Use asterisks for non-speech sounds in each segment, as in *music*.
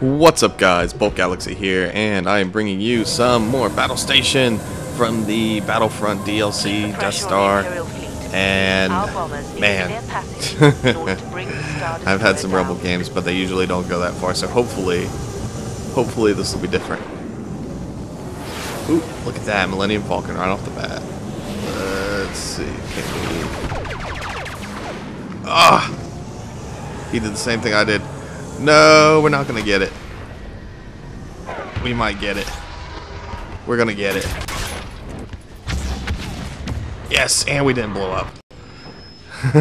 What's up guys, Bulk Galaxy here, and I am bringing you some more Battle Station from the Battlefront DLC, Death Star, and man, *laughs* I've had some Rebel games, but they usually don't go that far, so hopefully, hopefully this will be different. Ooh, look at that, Millennium Falcon right off the bat. Let's see, can we... Ah! He did the same thing I did. No, we're not to get it. We might get it. We're to get it. Yes, and we didn't blow up. *laughs*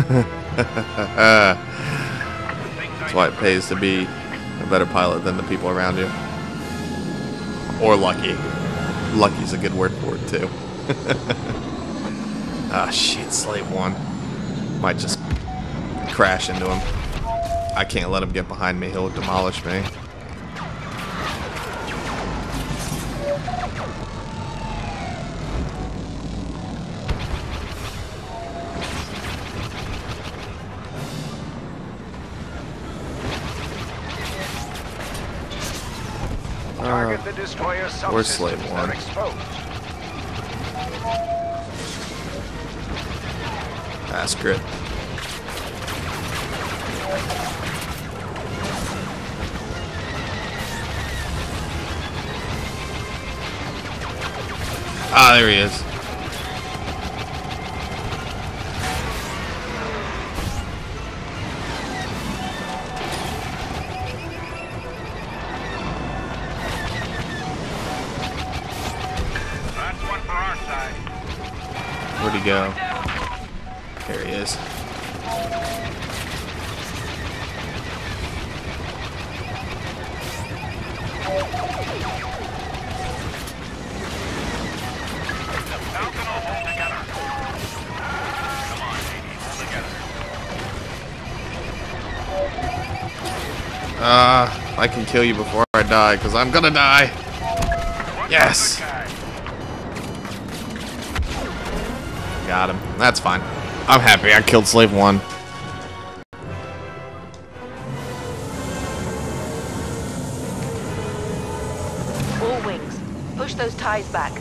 That's why it pays to be a better pilot than the people around you. Or lucky. Lucky's a good word for it, too. *laughs* ah, shit, Slave 1. Might just crash into him. I can't let him get behind me. He'll demolish me. Target the destroyer or uh, slave one. That's good. Ah, there he is. That's one for our side. Where'd he go? Kill you before I die, because I'm gonna die. Yes. Got him. That's fine. I'm happy I killed Slave 1. All wings. Push those ties back.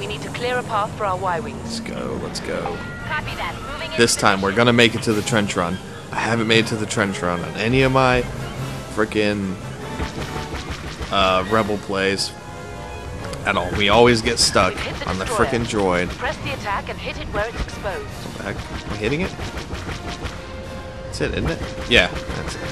We need to clear a path for our Y-wings. Let's go, let's go. Copy that. Moving This time we're gonna make it to the trench run. I haven't made it to the trench run on any of my freaking uh, rebel plays at all. We always get stuck on the freaking droid. Press the attack and hit it where it's exposed. Back. Am I hitting it? That's it, isn't it? Yeah, that's it.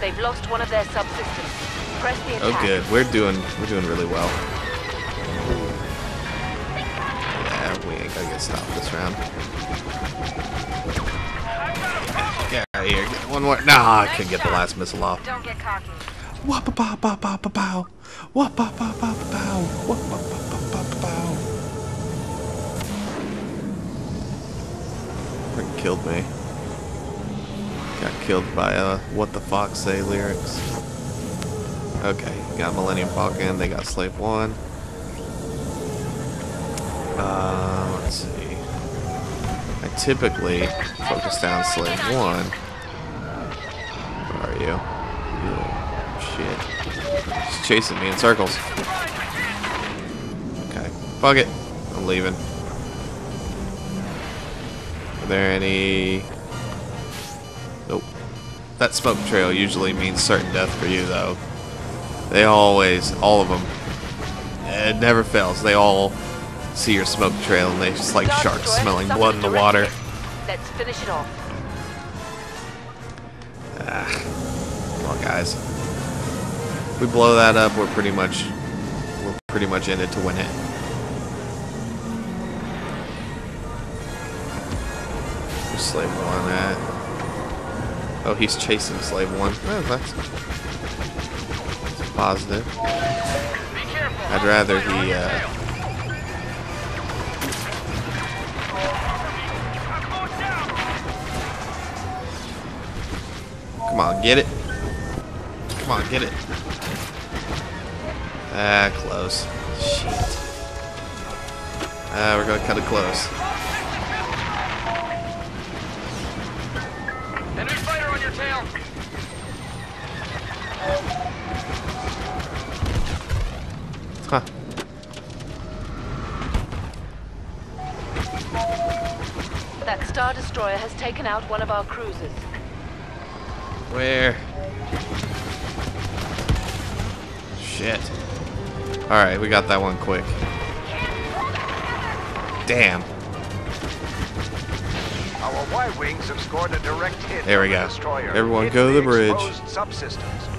They've lost one of their subsystems. Oh, good. We're doing we're doing really well. Yeah, we ain't gonna get stopped this round. Get out of here. Get one more. Nah, I couldn't get the last missile off. Don't get cocky. Wah ba ba ba ba bow. Wah ba ba ba bow. Wah ba ba ba ba ba bow. Freaking killed me. Got killed by uh what the fox say lyrics. Okay, got Millennium Falcon, they got Slave One. Uh let's see. I typically focus down Slave One. Where are you? You shit. She's chasing me in circles. Okay. Fuck it. I'm leaving. Are there any... Nope. That smoke trail usually means certain death for you, though. They always, all of them, it never fails. They all see your smoke trail and they just like sharks smelling blood in the water. Let's finish it off. Ah, Come on, guys. If we blow that up, we're pretty much we're pretty much in it to win it. Where's Slave one at? Oh, he's chasing Slave one. Oh, that's, that's positive. I'd rather he uh, Come on, get it. Come on, get it. Ah, close. Shit. Ah, we're gonna cut it close. That Star Destroyer has taken out one of our cruisers. Where? Shit. Alright, we got that one quick. Damn. Our Y-wings have scored a direct hit. There we on the go. Destroyer. Everyone Hit go to the bridge. Subsystems.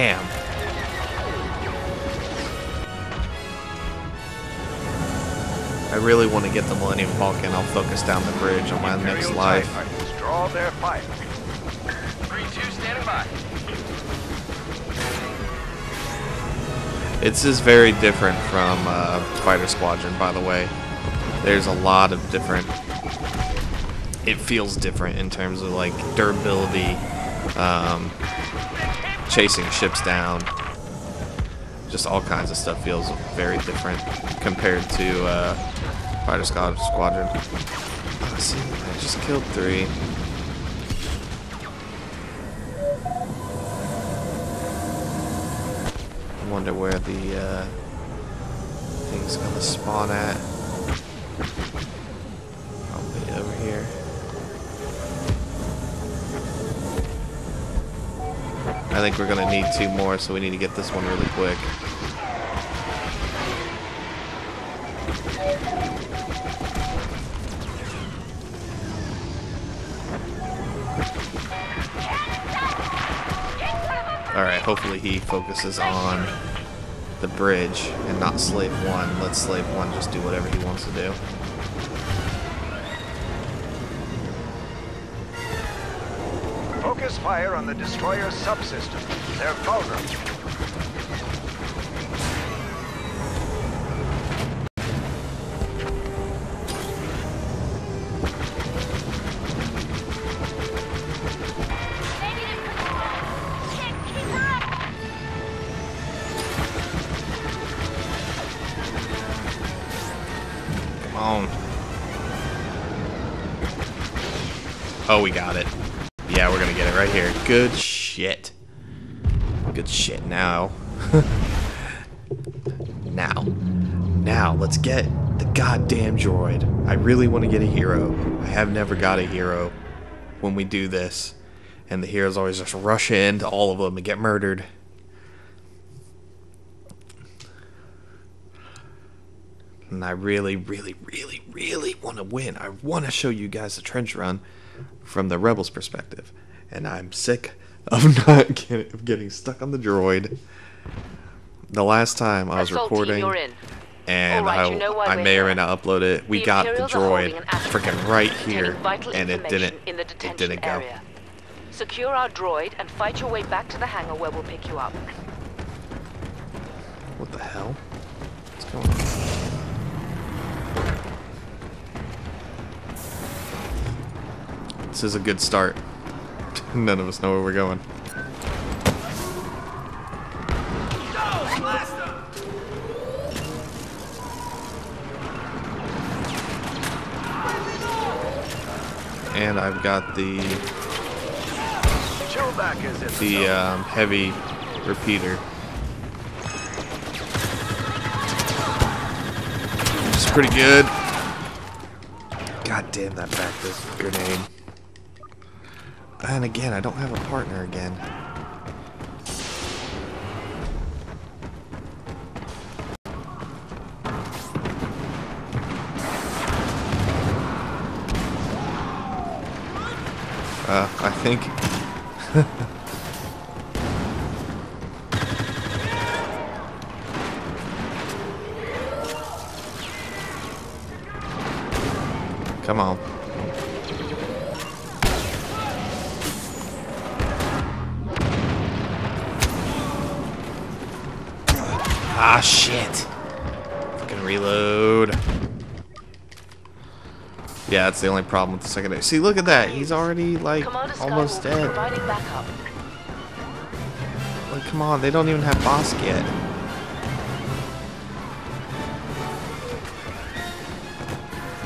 Damn. I really want to get the Millennium Falcon. I'll focus down the bridge on my next life. Draw their fire. Three two standing by. It's just very different from uh, Fighter Squadron, by the way. There's a lot of different. It feels different in terms of like durability, um, chasing ships down. Just all kinds of stuff feels very different compared to uh, Fighter Squad- Squadron. Oh, see, I just killed three. I wonder where the uh, thing's gonna spawn at. I think we're gonna need two more, so we need to get this one really quick. Alright, hopefully he focuses on the bridge and not Slave 1. Let Slave 1 just do whatever he wants to do. Focus fire on the destroyer's subsystem. They're vulnerable. Oh, we got it. Yeah, we're gonna get it right here. Good shit. Good shit. Now. *laughs* now. Now, let's get the goddamn droid. I really want to get a hero. I have never got a hero when we do this. And the heroes always just rush into all of them and get murdered. and I really, really, really, really want to win. I want to show you guys the trench run from the rebels' perspective, and I'm sick of *laughs* not get, of getting stuck on the droid. The last time I was Assault recording, you're and right, I, you know I may or may not upload it. We The got the Imperials are holding droid freaking right here, and it didn't. in the It didn't go. area. Secure our droid and fight your way back to the hangar where we'll pick you up. What the hell? This is a good start. *laughs* None of us know where we're going. And I've got the the um, heavy repeater. It's pretty good. God damn that back this grenade. And again, I don't have a partner again. Uh, I think *laughs* Come on. Ah, shit. Fucking reload. Yeah, that's the only problem with the secondary. See, look at that. He's already, like, almost dead. Like, come on. They don't even have Bossk yet.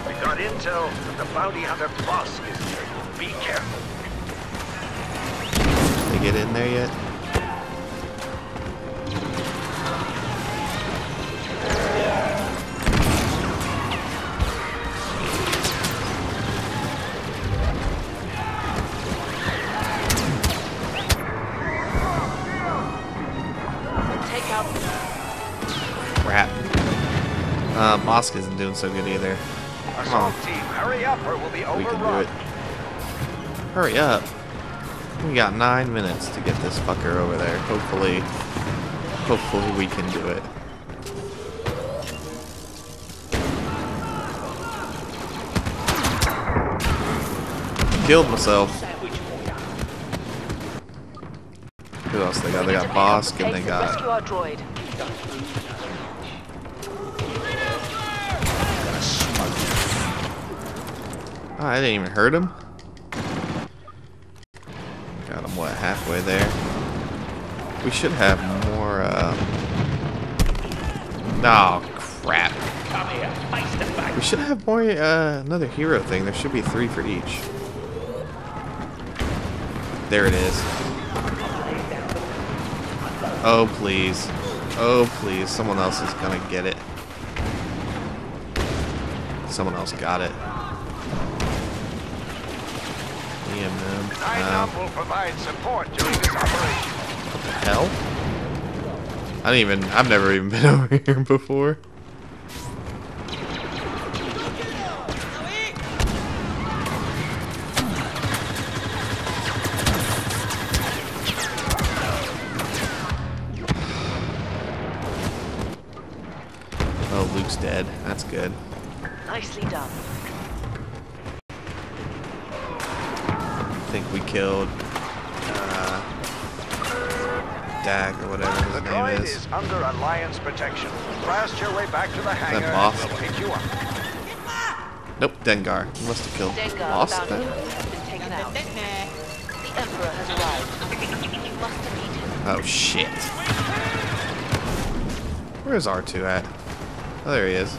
We got intel that the bounty hunter Bossk is here. Be careful. They get in there yet? Bossk isn't doing so good either. Assault team, hurry up or we'll be We can do it. Hurry up. We got nine minutes to get this fucker over there. Hopefully, hopefully we can do it. Killed myself. Who else they got? They got pick up the Bossk and they got Oh, I didn't even hurt him. Got him, what, halfway there? We should have more, uh... Oh, crap. We should have more, uh, another hero thing. There should be three for each. There it is. Oh, please. Oh, please. Someone else is gonna get it. Someone else got it. Yeah, man. Nien Nunb will provide support during this operation. hell? I don't even. I've never even *laughs* been over here before. Oh, Luke's dead. That's good. Think we killed uh, Dag or whatever The his name droid is. is under Alliance protection. Blast your way back to the hangar Bossk? and we'll pick you up. Nope, Dengar. He must have killed Dengar, Boss then? hunter, has been taken out. The Emperor has arrived. You must defeat him. Oh shit. Where's R2 at? Oh, there he is.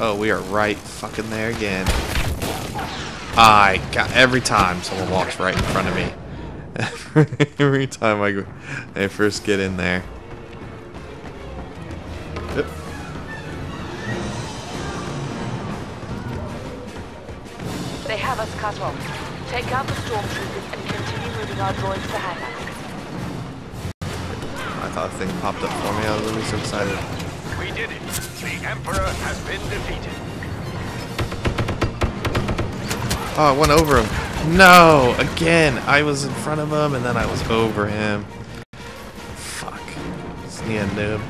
Oh, we are right fucking there again. I got every time someone walks right in front of me. *laughs* every time I go, I first get in there. Yep. They have us cut off. Take out the stormtroopers and continue moving our droids to hangar. I thought a thing popped up for me. I was really so excited. We did it. The Emperor has been defeated. Oh, I went over him. No! Again! I was in front of him and then I was over him. Fuck. A noob?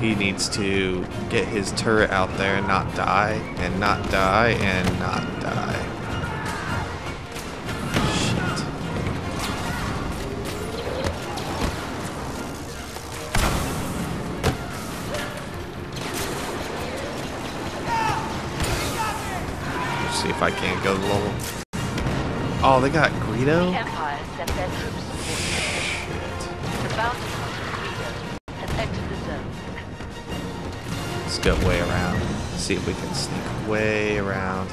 He needs to get his turret out there and not die, and not die, and not die. If I can't go to level. Oh, they got The Greedo? Empire sent their troops support. The bounty hunter Greedo has entered the zone. Let's go way around. See if we can sneak way around.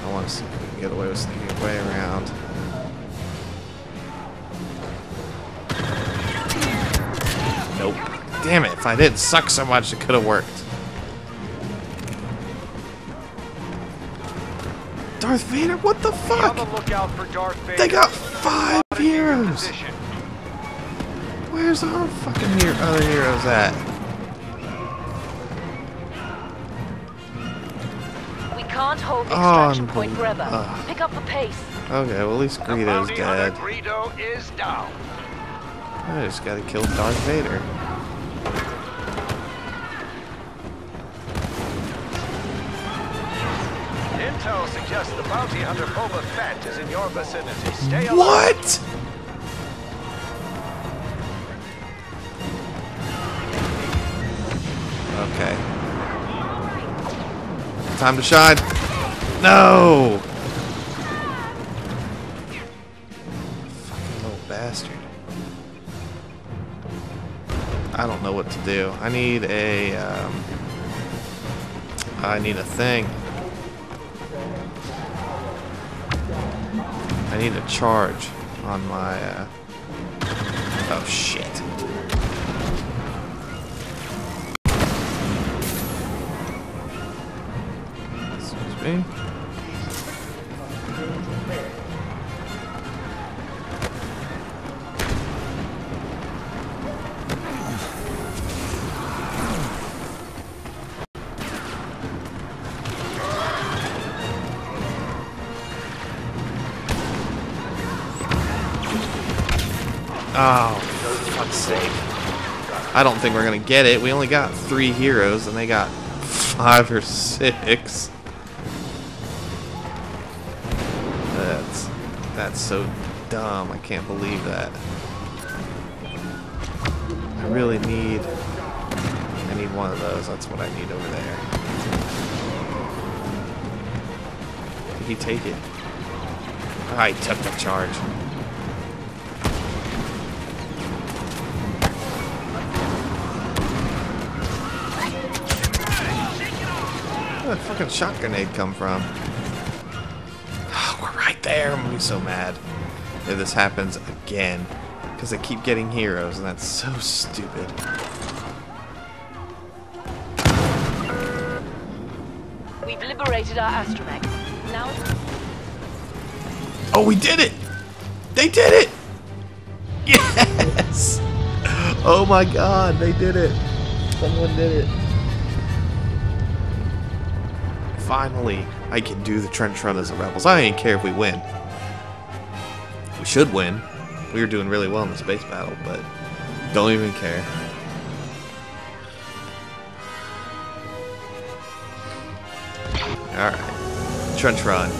I want to see if we can get away with sneaking way around. Nope. Damn it, if I didn't suck so much, it could have worked. Darth Vader, what the fuck? the lookout for Darth Vader. They got five Spotted in your heroes. position. Where's our fucking hero other heroes at? We can't hold the Oh, extraction point forever. Ugh. Pick up the pace. Okay, well at least The Greedo's dead. Greedo is down. I just gotta kill Darth Vader. just the bounty hunter Boba Fett is in your vicinity. Stay alive. What? Okay. Time to shine. No! Fucking little bastard. I don't know what to do. I need a, um, I need a thing. I need a charge on my, uh, oh shit. Excuse me. Think we're gonna get it. We only got three heroes and they got five or six. That's that's so dumb. I can't believe that. I really need I need one of those. That's what I need over there. Did he take it? I took the charge. Where did that fucking shot grenade come from? Oh, *sighs* we're right there. I'm gonna be so mad if this happens again. Because I keep getting heroes, and that's so stupid. We've liberated our astromech. Now Oh, we did it! They did it! *laughs* Yes! Oh my god, they did it. Someone did it. Finally, I can do the trench run as the rebels. I even care if we win. We should win. We were doing really well in the space battle, but don't even care. Alright. Trench run.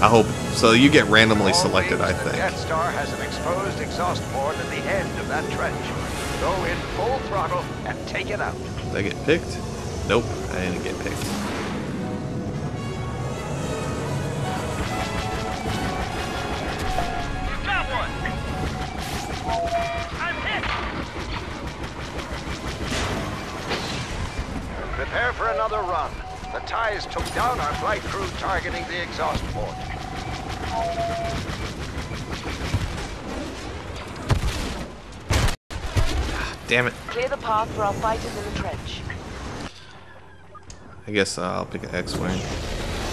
I hope. So you get randomly selected, I think. Death Star has an exposed exhaust port at the end of that trench. Go in full throttle and take it out. Did I get picked? Nope, I didn't get picked. I'm hit! Prepare for another run. The ties took down our flight crew targeting the exhaust port. Damn it. clear the path for our fighters in the trench. I guess uh, I'll pick an X-Wing.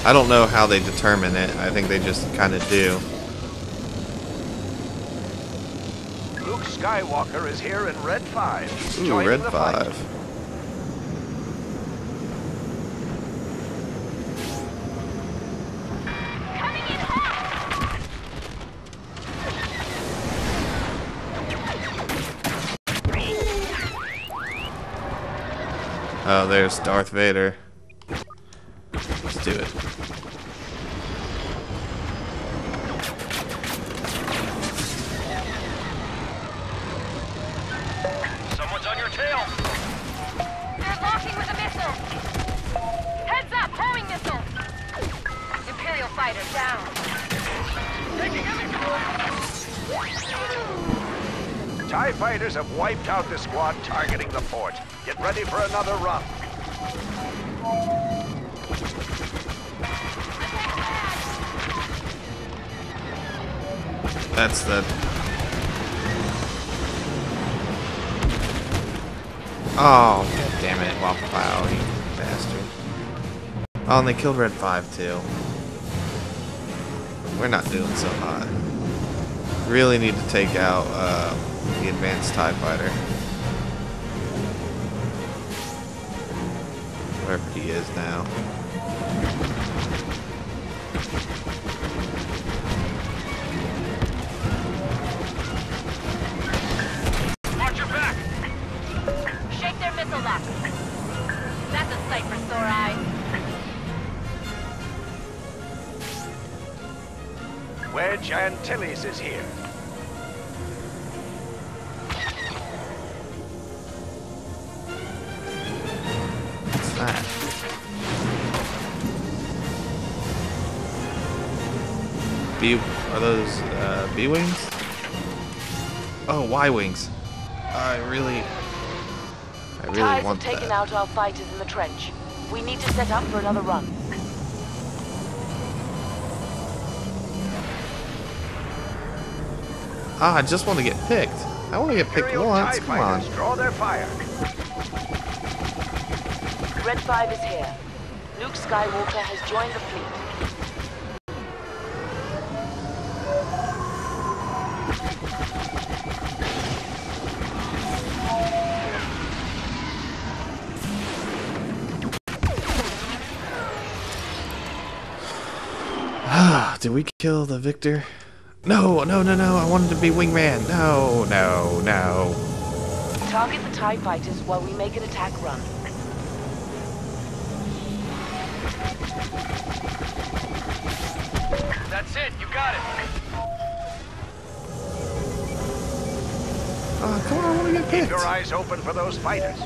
I don't know how they determine it. I think they just kind of do. Luke Skywalker is here in Red 5. Ooh, joining Red the fight. 5. Oh, there's Darth Vader. Oh, damn it, Waffle you bastard. Oh, and they killed Red 5 too. We're not doing so hot. Really need to take out uh, the advanced TIE fighter. Wherever he is now. Chantilly's is here. What's that? B are those uh, B wings? Oh, Y wings. I really, I really Ties want have taken that. out our fighters in the trench. We need to set up for another run. Ah, I just want to get picked. I want to get picked Imperial once. TIE Come on. draw their fire. Red 5 is here. Luke Skywalker has joined the fleet. Ah, *sighs* did we kill the victor? No, no, no, no. I wanted to be wingman. No, no, no. Target the TIE fighters while we make an attack run. That's it. You got it. Ah, come on, I want to get Keep your eyes open for those fighters.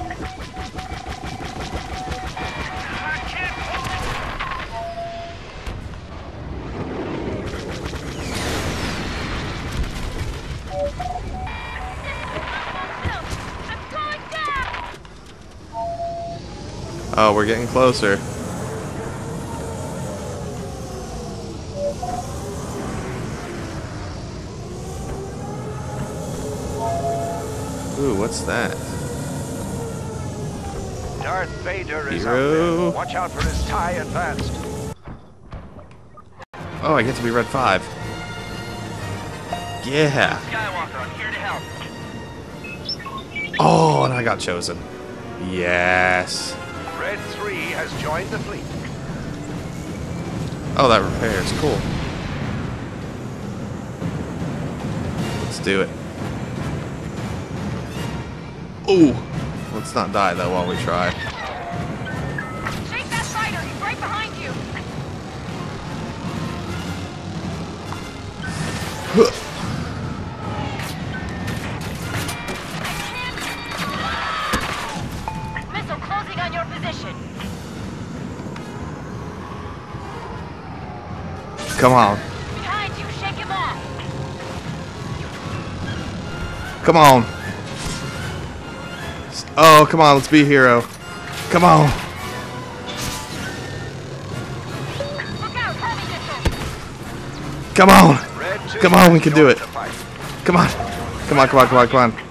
Oh, we're getting closer. Ooh, what's that? Darth Vader is Hero. there. Watch out for his TIE advanced. Oh, I get to be red five. Yeah. Skywalker, I'm here to help. Oh, and I got chosen. Yes. Red 3 has joined the fleet. Oh, that repairs. Cool. Let's do it. Ooh. Let's not die, though, while we try. Chase that fighter! He's right behind you! Missile Come on. Behind you, shake him off. Come on. Oh, come on. Let's be a hero. Come on. Look out, homing missile. Come on. Come on, we can do it. Come on. Come on, come on, come on, come on.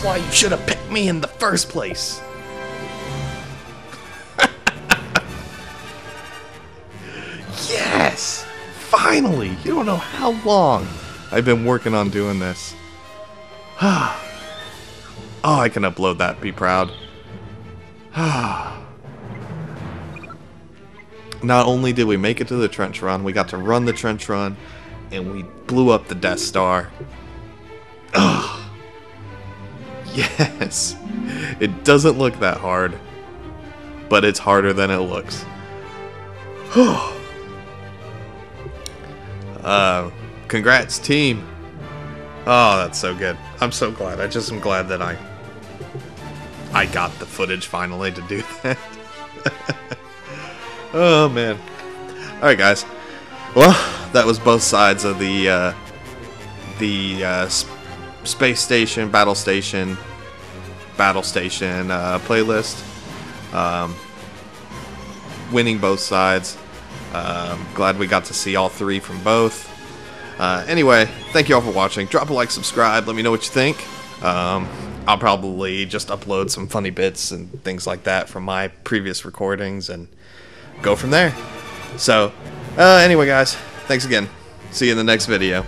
That's why you should have picked me in the first place. *laughs* yes! Finally! You don't know how long I've been working on doing this. *sighs* Oh, I can upload that. Be proud. *sighs* Not only did we make it to the trench run, we got to run the trench run, and we blew up the Death Star. *laughs* Yes. It doesn't look that hard, but it's harder than it looks. *sighs* uh, congrats, team. Oh, that's so good. I'm so glad. I just am glad that I I got the footage finally to do *laughs* that. oh man. All right, guys. Well, that was both sides of the uh, the uh, space station, battle station, battle station uh, playlist. Um, winning both sides. Um, glad we got to see all three from both. Uh, anyway, thank you all for watching. Drop a like, subscribe. Let me know what you think. Um, I'll probably just upload some funny bits and things like that from my previous recordings and go from there. So, uh, anyway, guys, thanks again. See you in the next video.